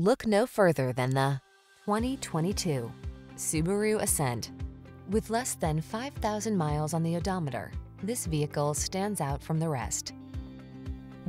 Look no further than the 2022 Subaru Ascent. With less than 5,000 miles on the odometer, this vehicle stands out from the rest.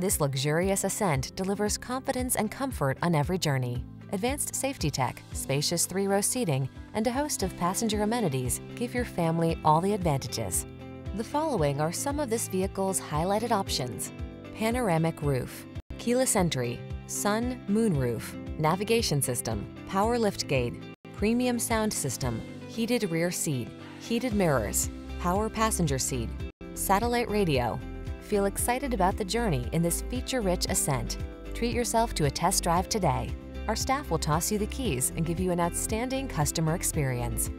This luxurious Ascent delivers confidence and comfort on every journey. Advanced safety tech, spacious three-row seating, and a host of passenger amenities give your family all the advantages. The following are some of this vehicle's highlighted options. Panoramic roof, keyless entry, sun, moon roof, navigation system, power lift gate, premium sound system, heated rear seat, heated mirrors, power passenger seat, satellite radio. Feel excited about the journey in this feature-rich Ascent. Treat yourself to a test drive today. Our staff will toss you the keys and give you an outstanding customer experience.